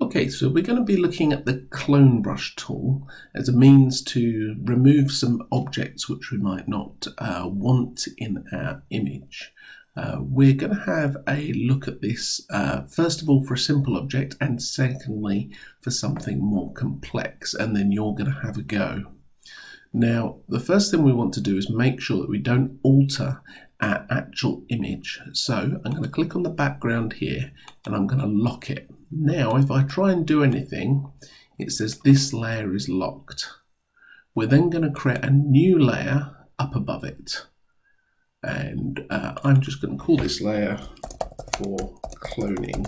Okay, so we're going to be looking at the clone brush tool as a means to remove some objects which we might not uh, want in our image. Uh, we're going to have a look at this uh, first of all for a simple object and secondly for something more complex and then you're going to have a go. Now the first thing we want to do is make sure that we don't alter our actual image. So I'm going to click on the background here and I'm going to lock it. Now, if I try and do anything, it says this layer is locked. We're then going to create a new layer up above it. And uh, I'm just going to call this layer for cloning.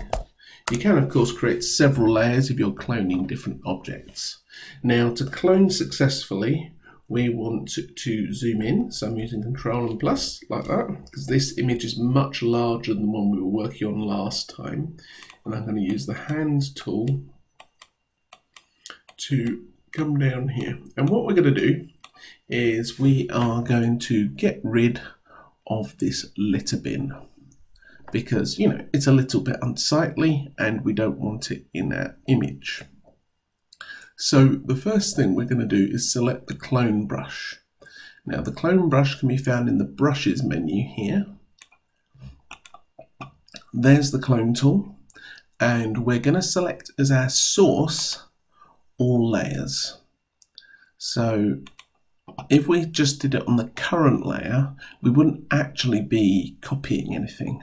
You can, of course, create several layers if you're cloning different objects. Now, to clone successfully, we want to, zoom in. So I'm using Control and Plus like that because this image is much larger than the one we were working on last time and I'm going to use the hand tool to come down here. And what we're going to do is we are going to get rid of this litter bin because, you know, it's a little bit unsightly and we don't want it in our image. So the first thing we're going to do is select the clone brush. Now the clone brush can be found in the brushes menu here. There's the clone tool and we're going to select as our source all layers. So if we just did it on the current layer, we wouldn't actually be copying anything.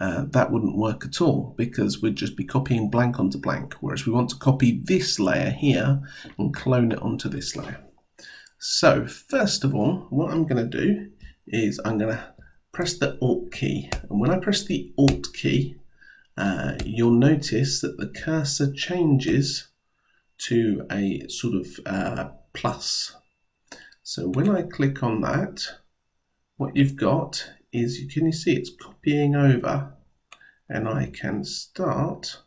Uh, that wouldn't work at all because we'd just be copying blank onto blank, whereas we want to copy this layer here and clone it onto this layer. So first of all, what I'm going to do is I'm going to press the Alt key. And when I press the Alt key, uh, you'll notice that the cursor changes to a sort of uh, plus. So when I click on that, what you've got is, you can you see it's copying over and I can start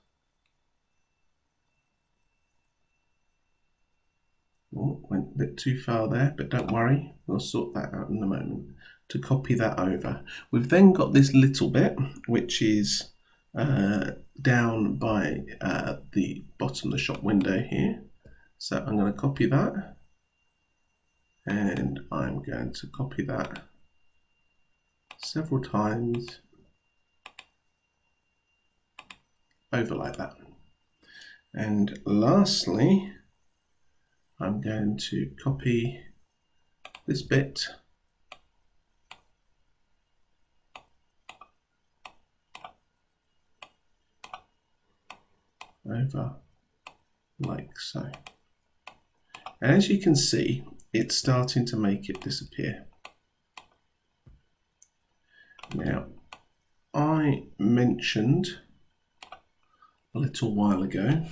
Oh, went a bit too far there, but don't worry, we'll sort that out in a moment. To copy that over. We've then got this little bit, which is uh, down by uh, the bottom of the shop window here. So I'm going to copy that and I'm going to copy that several times over like that. And lastly, I'm going to copy this bit over like so. And as you can see, it's starting to make it disappear. Now, I mentioned a little while ago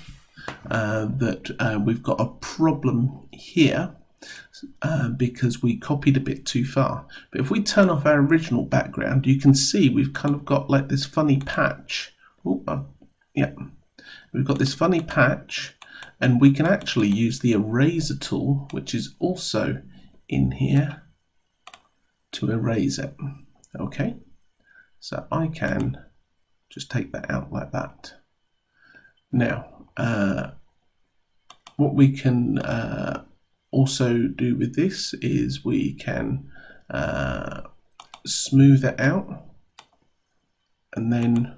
uh, that uh, we've got a problem here uh, because we copied a bit too far. But if we turn off our original background, you can see we've kind of got like this funny patch. Oh, uh, yeah, we've got this funny patch and we can actually use the eraser tool which is also in here to erase it okay so I can just take that out like that now uh, what we can uh, also do with this is we can uh, smooth it out and then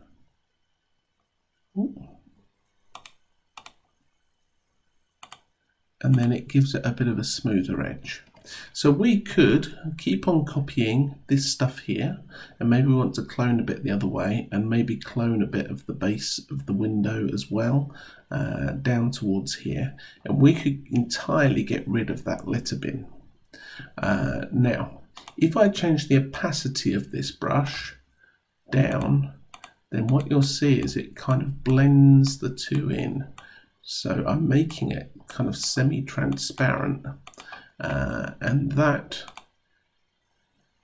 ooh, and then it gives it a bit of a smoother edge. So we could keep on copying this stuff here and maybe we want to clone a bit the other way and maybe clone a bit of the base of the window as well uh, down towards here and we could entirely get rid of that litter bin. Uh, now if I change the opacity of this brush down then what you'll see is it kind of blends the two in so I'm making it kind of semi-transparent. Uh, and that,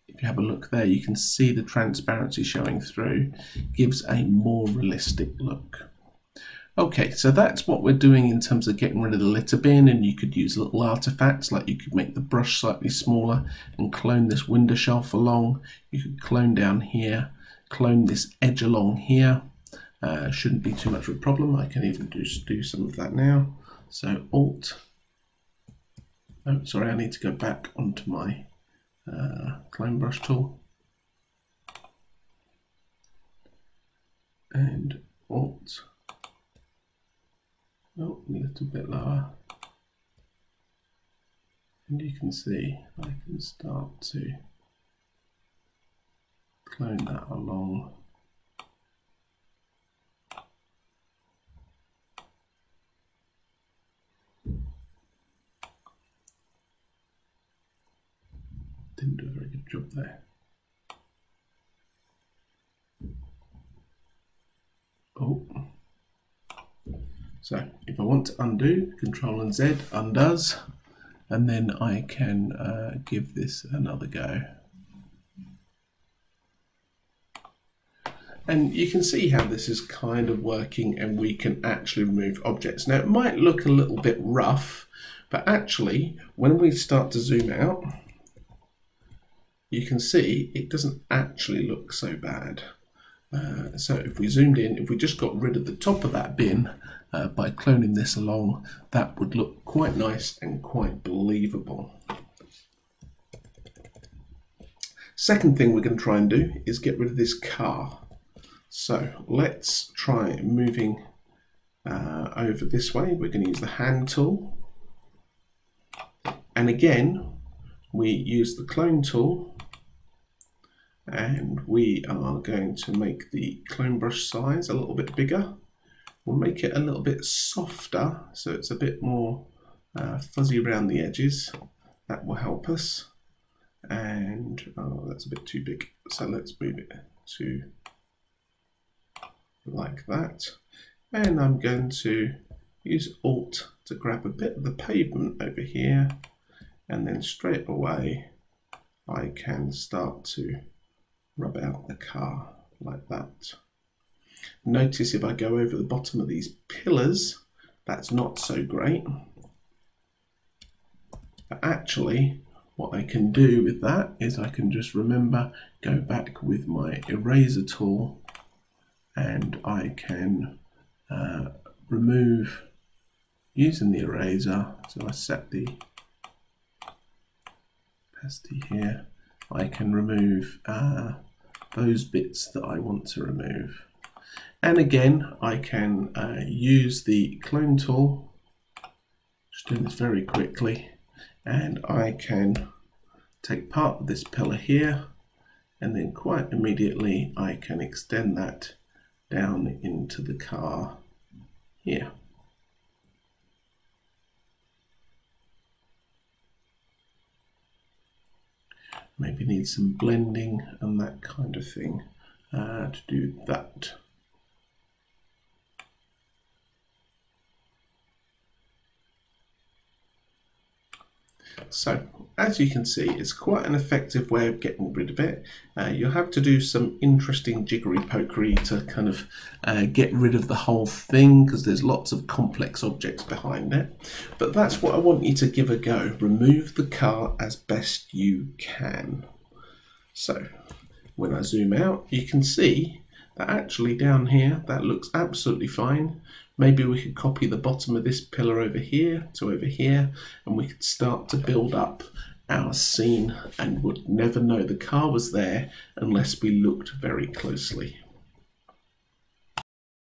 if you have a look there, you can see the transparency showing through, gives a more realistic look. Okay, so that's what we're doing in terms of getting rid of the litter bin and you could use little artifacts like you could make the brush slightly smaller and clone this window shelf along. You could clone down here, clone this edge along here Uh, shouldn't be too much of a problem. I can even just do some of that now. So Alt. Oh, sorry, I need to go back onto my uh, clone brush tool. And Alt. Oh, a little bit lower. And you can see I can start to clone that along. Didn't do a very good job there. Oh. So if I want to undo, Control and Z undoes, and then I can uh, give this another go. And you can see how this is kind of working and we can actually remove objects. Now it might look a little bit rough, but actually when we start to zoom out, you can see it doesn't actually look so bad. Uh, so if we zoomed in, if we just got rid of the top of that bin uh, by cloning this along, that would look quite nice and quite believable. Second thing we're going to try and do is get rid of this car. So let's try moving uh, over this way. We're going to use the hand tool. And again, we use the clone tool and we are going to make the clone brush size a little bit bigger. We'll make it a little bit softer so it's a bit more uh, fuzzy around the edges. That will help us. And oh, that's a bit too big. So let's move it to like that. And I'm going to use Alt to grab a bit of the pavement over here and then straight away I can start to rub out the car like that. Notice if I go over the bottom of these pillars, that's not so great. But actually, what I can do with that is I can just remember, go back with my eraser tool and I can uh, remove using the eraser. So I set the opacity here. I can remove uh, those bits that I want to remove. And again, I can uh, use the clone tool, just doing this very quickly, and I can take part of this pillar here, and then quite immediately I can extend that down into the car here. Maybe need some blending and that kind of thing uh, to do that. So as you can see, it's quite an effective way of getting rid of it. Uh, you'll have to do some interesting jiggery pokery to kind of uh, get rid of the whole thing because there's lots of complex objects behind it. But that's what I want you to give a go. Remove the car as best you can. So when I zoom out, you can see that actually down here, that looks absolutely fine. Maybe we could copy the bottom of this pillar over here to over here and we could start to build up our scene and would never know the car was there unless we looked very closely.